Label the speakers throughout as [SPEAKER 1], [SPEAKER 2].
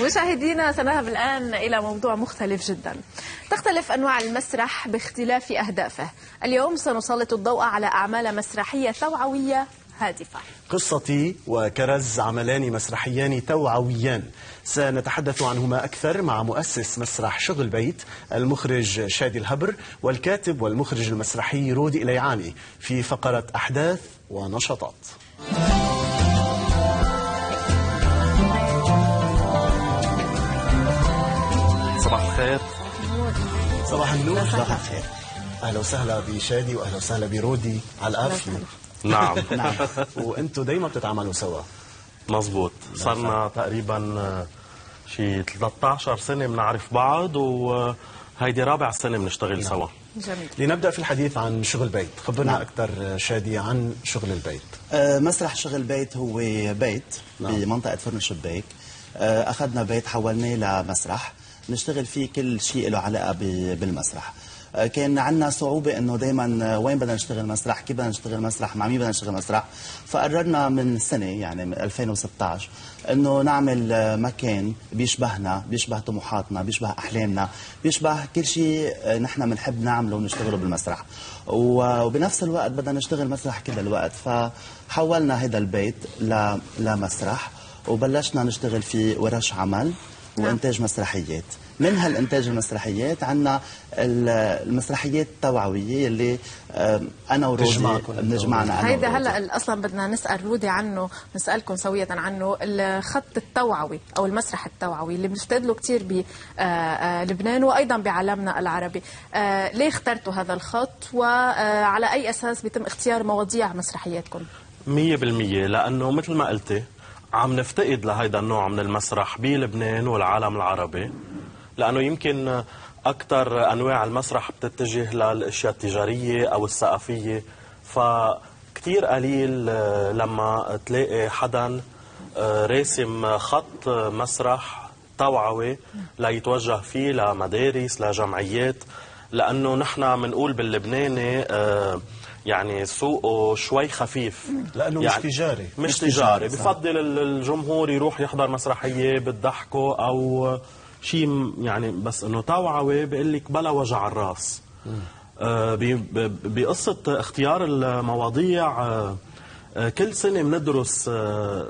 [SPEAKER 1] مشاهدينا سنذهب الآن إلى موضوع مختلف جدا. تختلف أنواع المسرح باختلاف أهدافه. اليوم سنسلط الضوء على أعمال مسرحية توعوية هادفة.
[SPEAKER 2] قصتي وكرز عملان مسرحيان توعويان. سنتحدث عنهما أكثر مع مؤسس مسرح شغل بيت المخرج شادي الهبر والكاتب والمخرج المسرحي رودي إليعاني في فقرة أحداث ونشاطات. الخير صباح النور.
[SPEAKER 1] صباح
[SPEAKER 2] الخير. أهلا وسهلا بشادي وأهلا وسهلا برودي على القافيه
[SPEAKER 3] نعم.
[SPEAKER 2] نعم. وأنتم دايما بتتعاملوا سوا.
[SPEAKER 3] مزبوط صرنا تقريبا شي 13 سنة بنعرف بعض وهيدي رابع سنة بنشتغل سوا.
[SPEAKER 1] جميل.
[SPEAKER 2] لنبدأ في الحديث عن شغل بيت خبرنا
[SPEAKER 4] نعم.
[SPEAKER 2] أكثر شادي عن شغل البيت.
[SPEAKER 4] آه، مسرح شغل بيت هو بيت
[SPEAKER 2] نعم.
[SPEAKER 4] بمنطقة فرن الشباك آه، أخذنا بيت حولناه لمسرح. نشتغل فيه كل شيء له علاقة ب- بالمسرح. آه، كان عندنا صعوبة إنه دائما وين بدنا نشتغل مسرح، كيف بدنا نشتغل مسرح، مع مين بدنا نشتغل مسرح، فقررنا من سنة يعني من 2016 إنه نعمل آه، مكان بيشبهنا، بيشبه طموحاتنا، بيشبه أحلامنا، بيشبه كل شيء آه، نحن بنحب نعمله ونشتغله بالمسرح. وبنفس الوقت بدنا نشتغل مسرح كل الوقت. فحولنا هذا البيت لمسرح وبلشنا نشتغل في ورش عمل. وانتاج مسرحيات. من هالإنتاج المسرحيات عندنا المسرحيات التوعوية اللي آه، أنا ورودي. بنجمعنا
[SPEAKER 1] هيدا. هلأ أصلا بدنا نسأل رودي عنه نسألكم سويه عنه الخط التوعوي أو المسرح التوعوي اللي بنشتغل له كثير بلبنان وأيضا بعالمنا العربي. آه، ليه اخترتوا هذا الخط؟ وعلى أي أساس بيتم اختيار مواضيع مسرحياتكم؟
[SPEAKER 3] مية بالمية لأنه مثل ما قلتي عم نفتقد لهيدا النوع من المسرح بلبنان والعالم العربي لأنه يمكن أكثر أنواع المسرح بتتجه للأشياء التجارية أو الثقافية. فكتير قليل لما تلاقي حدا آه، راسم خط مسرح توعوي ليتوجه فيه لمدارس لجمعيات لأنه نحن بنقول باللبناني آه، يعني سوقه شوي خفيف
[SPEAKER 2] لأنه مش تجاري.
[SPEAKER 3] مش تجاري. بفضل ال- الجمهور يروح يحضر مسرحية بتضحكه أو شيء يعني بس إنه توعوي بيقول لك بلا وجع الرأس آه، ب- ب- بقصة اختيار المواضيع آه، آه، كل سنة بندرس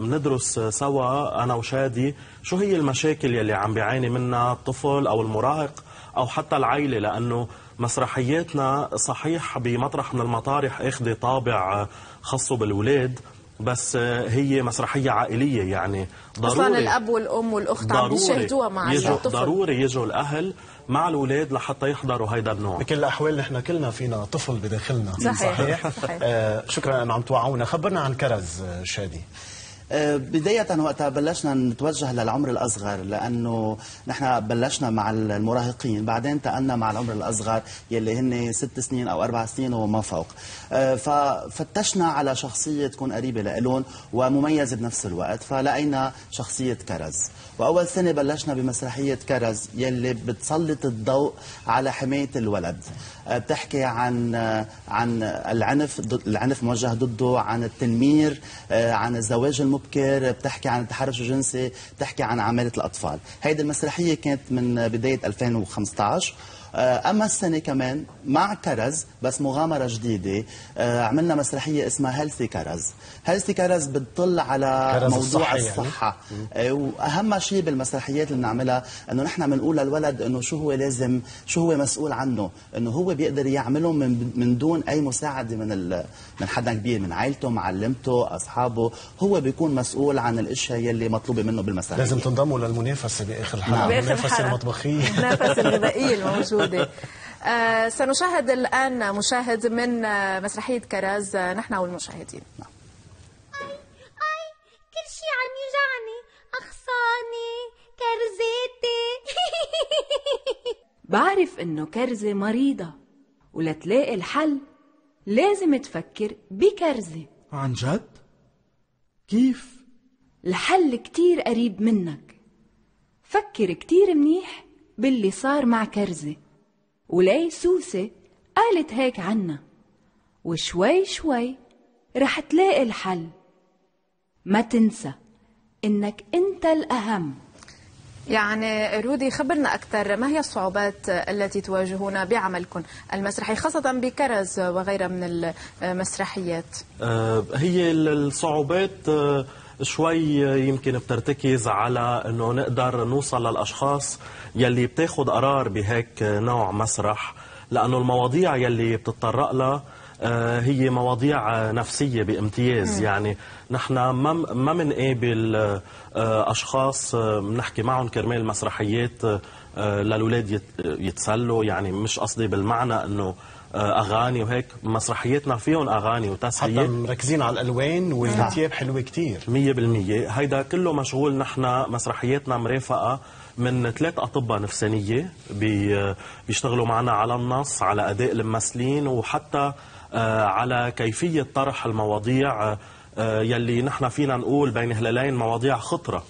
[SPEAKER 3] بندرس سوا أنا وشادي شو هي المشاكل يلي عم بيعاني منها الطفل أو المراهق أو حتى العيلة لأنه مسرحياتنا صحيح بمطرح من المطارح اخذ طابع خاصه بالولاد بس هي مسرحية عائلية يعني ضروري.
[SPEAKER 1] أصلا الأب والأم والأخت عم بيشاهدوها مع
[SPEAKER 3] يجوا
[SPEAKER 1] الطفل
[SPEAKER 3] ضروري يجوا الأهل مع الاولاد لحتى يحضروا هيدا النوع.
[SPEAKER 2] بكل الأحوال نحن كلنا فينا طفل بداخلنا.
[SPEAKER 1] صحيح. صحيح.
[SPEAKER 2] آه شكرا انه عم توعونا. خبرنا عن كرز آه، شادي.
[SPEAKER 4] آه، بداية وقتها بلشنا نتوجه للعمر الأصغر لأنه نحن بلشنا مع المراهقين بعدين انتقلنا مع العمر الأصغر يلي هن ست سنين أو أربع سنين وما فوق. آه، ففتشنا على شخصية تكون قريبة لإلهم ومميزة بنفس الوقت فلقينا شخصية كرز. وأول سنة بلشنا بمسرحية كرز يلي بتسلط الضوء على حماية الولد. آه، بتحكي عن آه، عن العنف العنف موجه ضده عن التنمير آه، عن الزواج المبكر بتحكي عن التحرش الجنسي بتحكي عن عمالة الأطفال. هيدي المسرحية كانت من بداية 2015 آه، أما السنة كمان مع كرز بس مغامرة جديدة. آه، عملنا مسرحية اسمها Healthy كرز Healthy كرز بتطل على موضوع
[SPEAKER 2] الصحة يعني؟
[SPEAKER 4] الصحة. آه، وأهم شيء بالمسرحيات اللي بنعملها إنه نحن بنقول للولد إنه شو هو لازم شو هو مسؤول عنه. إنه هو بيقدر يعمله من من دون أي مساعدة من ال- من حدا كبير من عائلته معلمته أصحابه. هو بيكون مسؤول عن الأشياء يلي مطلوبة منه بالمسرحية.
[SPEAKER 2] لازم تنضموا للمنافسة بآخر الحلقة.
[SPEAKER 4] نعم.
[SPEAKER 2] المنافسه. المطبخيه
[SPEAKER 1] النافذة الغذائية الموجودة آه سنشاهد الآن مشاهد من آه مسرحية كراز. آه نحن والمشاهدين.
[SPEAKER 5] أي كل شي عم يوجعني أخصاني كرزيتي.
[SPEAKER 6] بعرف إنه كرزة مريضة ولتلاقي الحل لازم تفكر بكرزة.
[SPEAKER 7] عن جد؟ كيف؟
[SPEAKER 6] الحل كتير قريب منك. فكر كتير منيح باللي صار مع كرزة. ولي سوسة قالت هيك عنا. وشوي شوي رح تلاقي الحل. ما تنسى إنك أنت الأهم.
[SPEAKER 1] يعني رودي خبرنا أكثر ما هي الصعوبات التي تواجهون بعملكم المسرحي خاصة بكرز وغيرها من المسرحيات؟
[SPEAKER 3] آه، هي الصعوبات آه، شوي يمكن بترتكز على إنه نقدر نوصل للأشخاص يلي بتاخذ قرار بهيك نوع مسرح لأنه المواضيع يلي بتتطرق لها هي مواضيع نفسية بامتياز. يعني نحن ما ما بنقابل آه، أشخاص آه، بنحكي معهم كرمال مسرحيات آه، للأولاد يت- يتسلوا. يعني مش قصدي بالمعنى إنه آه، أغاني وهيك. مسرحياتنا فيهم أغاني
[SPEAKER 2] حتى
[SPEAKER 3] وتسليه
[SPEAKER 2] مركزين على الألوان والثياب حلوة كتير.
[SPEAKER 3] مية بالمية. هيدا كله مشغول. نحن مسرحياتنا مرافقة من ثلاث أطباء نفسانية بي- بيشتغلوا معنا على النص على أداء الممثلين وحتى آه، على كيفية طرح المواضيع آه، يلي نحن فينا نقول بين هلالين مواضيع خطرة.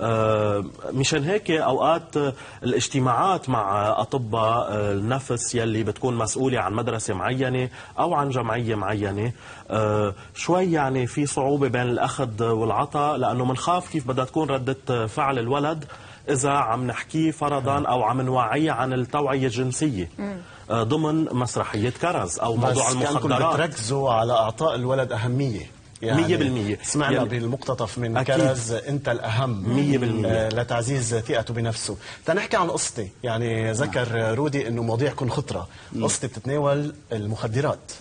[SPEAKER 3] آه، مشان هيك أوقات آه، الاجتماعات مع آه، أطباء آه، النفس يلي بتكون مسؤولة عن مدرسة معينة أو عن جمعية معينة آه، شوي يعني في صعوبة بين الأخذ والعطاء لأنه بنخاف كيف بدها تكون ردة فعل الولد إذا عم نحكيه فرضا أو عم نوعيه عن التوعية الجنسية. آه، ضمن مسرحية كرز أو موضوع
[SPEAKER 2] بس كانكم
[SPEAKER 3] المخدرات.
[SPEAKER 2] بتركزوا على أعطاء الولد أهمية. يعني
[SPEAKER 3] مية بالمية.
[SPEAKER 2] سمعنا
[SPEAKER 3] يعني-
[SPEAKER 2] بالمقتطف من
[SPEAKER 3] أكيد.
[SPEAKER 2] كرز إنت الأهم.
[SPEAKER 3] مية بالمية.
[SPEAKER 2] آه، لتعزيز ثقته بنفسه. تنحكي عن قصتي. يعني ذكر رودي إنه مواضيعكم خطرة. قصتي بتتناول المخدرات.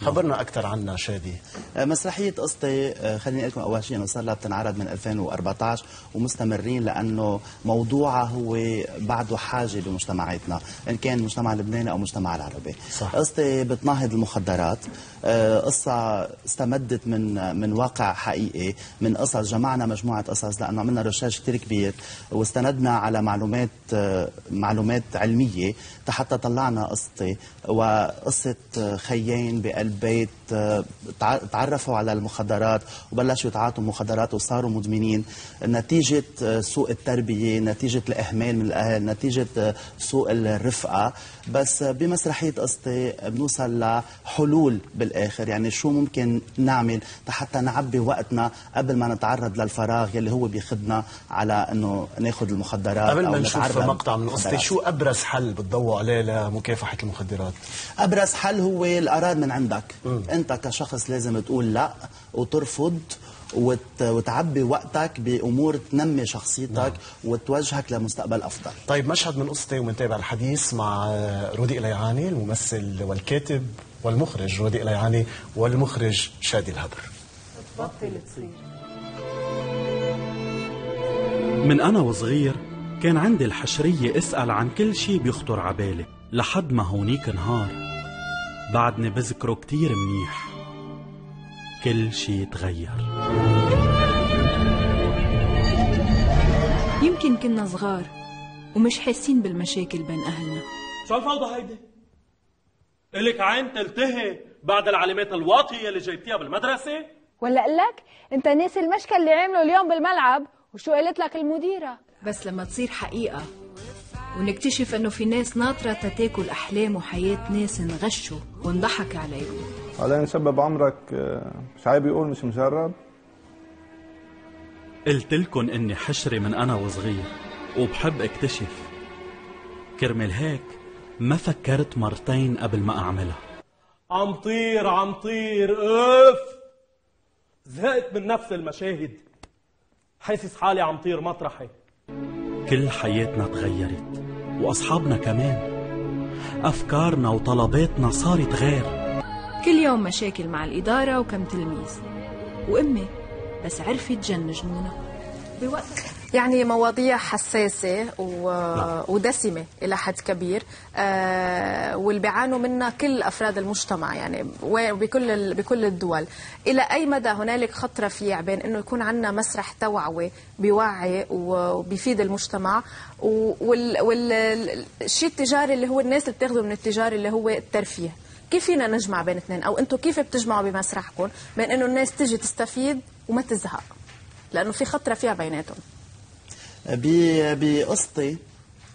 [SPEAKER 2] خبرنا أكثر عنها شادي.
[SPEAKER 4] آه، مسرحية قصتي آه، خليني أقول لكم أول شيء أنه صار لها بتنعرض من 2014 ومستمرين لأنه موضوعها هو بعده حاجة بمجتمعاتنا إن كان المجتمع اللبناني أو المجتمع العربي.
[SPEAKER 2] صح.
[SPEAKER 4] قصتي بتناهض المخدرات. قصة استمدت من من واقع حقيقي من قصص جمعنا مجموعة قصص لأنه عملنا رشاش كتير كبير واستندنا على معلومات معلومات علمية حتى طلعنا قصتي وقصة آه، خيين بقلب بيت تع- تعرفوا على المخدرات وبلشوا يتعاطوا مخدرات وصاروا مدمنين. نتيجة آه، سوء التربية نتيجة الإهمال من الأهل نتيجة آه، سوء الرفقة. بس بمسرحية قصتي بنوصل لحلول بالآخر. يعني شو ممكن نعمل حتى نعبي وقتنا قبل ما نتعرض للفراغ يلي هو بياخدنا على إنه ناخذ المخدرات
[SPEAKER 2] قبل ما نشوف مقطع من قصتي. شو أبرز حل بتضووا عليه لمكافحة المخدرات؟
[SPEAKER 4] أبرز حل هو القرار من عندك. أنت كشخص لازم تقول لا وترفض وت... وتعبي وقتك بأمور تنمي شخصيتك وتوجهك لمستقبل أفضل.
[SPEAKER 2] طيب مشهد من قصتي ومنتابع الحديث مع رودي إليعاني الممثل والكاتب والمخرج رودي إليعاني والمخرج شادي الهبر.
[SPEAKER 7] من أنا وصغير كان عندي الحشرية أسأل عن كل شي بيخطر عبالي لحد ما هونيك نهار بعدني بذكره كتير منيح. كل شي تغير.
[SPEAKER 6] يمكن كنا صغار ومش حاسين بالمشاكل بين أهلنا.
[SPEAKER 3] شو الفوضى هيدي؟ إلك عين تلتهي بعد العلامات الواطية اللي جايبتيها بالمدرسة؟
[SPEAKER 8] ولا أقول لك انت ناسي المشكل اللي عمله اليوم بالملعب وشو قالت لك المديرة؟
[SPEAKER 6] بس لما تصير حقيقة ونكتشف انه في ناس ناطرة تتاكل أحلام وحياة ناس انغشوا وانضحك عليهم.
[SPEAKER 9] بعدين شباب عمرك آه، مش عيب يقول مش مجرب؟
[SPEAKER 7] قلت لكم إني حشري من أنا وصغير وبحب أكتشف. كرمال هيك ما فكرت مرتين قبل ما أعملها.
[SPEAKER 3] عم طير عم طير أف! زهقت من نفس المشاهد حاسس حالي عم طير مطرحي.
[SPEAKER 7] كل حياتنا تغيرت وأصحابنا كمان. أفكارنا وطلباتنا صارت غير.
[SPEAKER 6] كل يوم مشاكل مع الإدارة وكم تلميذ. وأمي بس عرفت تجنج مننا بوقت
[SPEAKER 1] يعني مواضيع حساسة و... ودسمة إلى حد كبير. آه واللي بيعانوا منها كل أفراد المجتمع يعني وبكل ال... بكل الدول. إلى أي مدى هنالك خطرة في بين إنه يكون عندنا مسرح توعوي بيوعي وبيفيد المجتمع؟ والشيء وال... التجاري اللي هو الناس اللي بتاخده من التجاري اللي هو الترفيه. كيف فينا نجمع بين اثنين؟ أو أنتم كيف بتجمعوا بمسرحكم بين إنه الناس تجي تستفيد وما تزهق؟ لأنه في خطره فيها بيناتهم.
[SPEAKER 4] بقصتي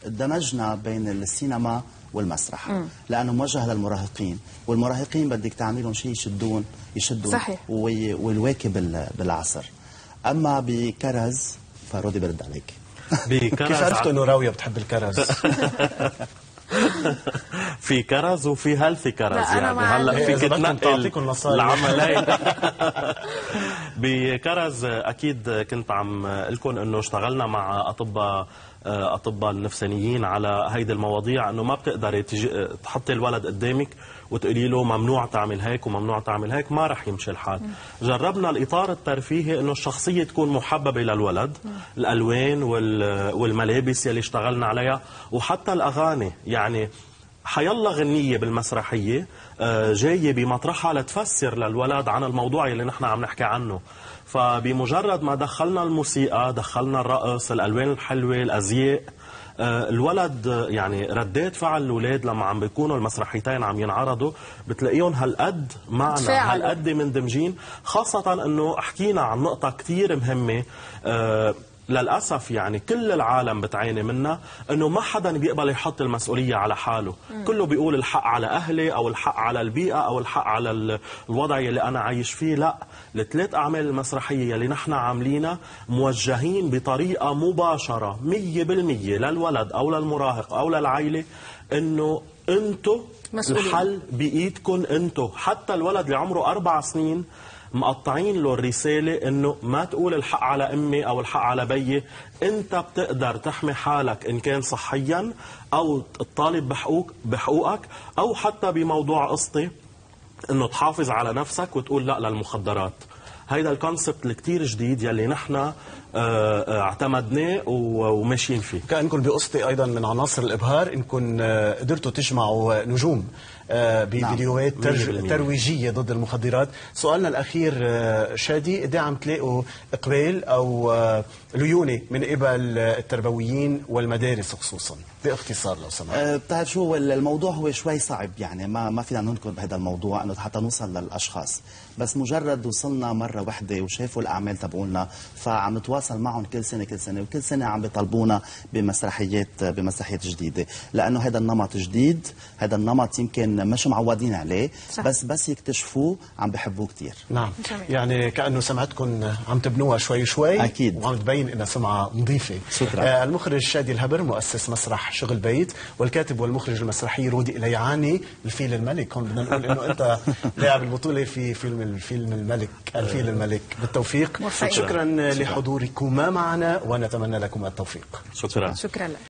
[SPEAKER 4] دمجنا بين السينما والمسرح. لأنه موجه للمراهقين. والمراهقين بدك تعملهم شيء يشدون يشدون
[SPEAKER 1] صحيح.
[SPEAKER 4] وي- والواكب بال- بالعصر. أما بكرز فرودي برد عليك.
[SPEAKER 3] بكرز
[SPEAKER 2] كيف عرفتوا إنه راوية بتحب الكرز؟
[SPEAKER 3] في كرز وفي Healthy كرز؟ يعني هلا فيك تنقل. العملين. بكرز أكيد كنت عم لكم إنه اشتغلنا مع أطباء أطباء النفسانيين على هيدي المواضيع إنه ما بتقدري تجي تحطي الولد قدامك وتقولي له ممنوع تعمل هيك وممنوع تعمل هيك ما رح يمشي الحال. جربنا الإطار الترفيهي إنه الشخصية تكون محببة للولد الألوان وال- والملابس يلي اشتغلنا عليها وحتى الأغاني. يعني حيلا غنية بالمسرحية آه، جاية بمطرحها لتفسر للولد عن الموضوع اللي نحن عم نحكي عنه. فبمجرد ما دخلنا الموسيقى دخلنا الرقص الألوان الحلوة الأزياء آه، الولد آه، يعني ردات فعل الأولاد لما عم بيكونوا المسرحيتين عم ينعرضوا بتلاقيهم هالقد معنا. هالقد مندمجين خاصة إنه حكينا عن نقطة كثير مهمة آه، للأسف يعني كل العالم بتعاني منها إنه ما حدا بيقبل يحط المسؤولية على حاله. كله بيقول الحق على أهلي أو الحق على البيئة أو الحق على ال- الوضع اللي أنا عايش فيه. لا الثلاث أعمال المسرحية اللي نحن عاملينها موجهين بطريقة مباشرة 100% للولد أو للمراهق أو للعائلة إنه
[SPEAKER 1] مسؤولين.
[SPEAKER 3] الحل بإيدكم انتو حتى الولد اللي عمره أربع سنين مقطعين له الرسالة إنه ما تقول الحق على أمي أو الحق على بيي. أنت بتقدر تحمي حالك إن كان صحيا أو تطالب بحقوق بحقوقك أو حتى بموضوع قسطي. إنه تحافظ على نفسك وتقول لا للمخدرات. هيدا الكونسبت الكتير جديد يلي نحن آه، آه، اعتمدناه وماشيين فيه.
[SPEAKER 2] كأنكم بقصتي أيضا من عناصر الإبهار إنكم آه، قدرتوا تجمعوا نجوم. بفيديوهات
[SPEAKER 3] نعم.
[SPEAKER 2] ترج-
[SPEAKER 3] 100%.
[SPEAKER 2] ترويجية ضد المخدرات. سؤالنا الأخير آه، شادي إيه عم تلاقوا إقبال أو آه، ليونة من قبل آه، التربويين والمدارس خصوصا؟ باختصار لو سمحت.
[SPEAKER 4] أه، بتعرف شو الموضوع هو شوي صعب يعني ما ما فينا ننكر بهذا الموضوع إنه حتى نوصل للأشخاص. بس مجرد وصلنا مرة وحده وشافوا الأعمال تبعولنا فعم نتواصل معهم كل سنة كل سنة وكل سنة عم بيطلبونا بمسرحيات بمسرحيات جديدة. لأنه هذا النمط جديد هذا النمط يمكن مش معودين عليه
[SPEAKER 1] صح.
[SPEAKER 4] بس بس يكتشفوه عم بحبوه كثير
[SPEAKER 2] نعم
[SPEAKER 1] جميل.
[SPEAKER 2] يعني كأنه سمعتكم عم تبنوها شوي شوي
[SPEAKER 4] أكيد.
[SPEAKER 2] وعم تبين إنها سمعة نظيفة
[SPEAKER 4] شكراً.
[SPEAKER 2] آه المخرج شادي الهبر مؤسس مسرح شغل بيت والكاتب والمخرج المسرحي رودي إليعاني الفيل الملك هون بدنا نقول إنه أنت لاعب البطولة في فيلم الفيلم الملك الفيل الملك بالتوفيق
[SPEAKER 1] موفقين.
[SPEAKER 2] شكرا لحضوركما معنا ونتمنى لكم التوفيق
[SPEAKER 3] شكرا
[SPEAKER 1] شكرا لك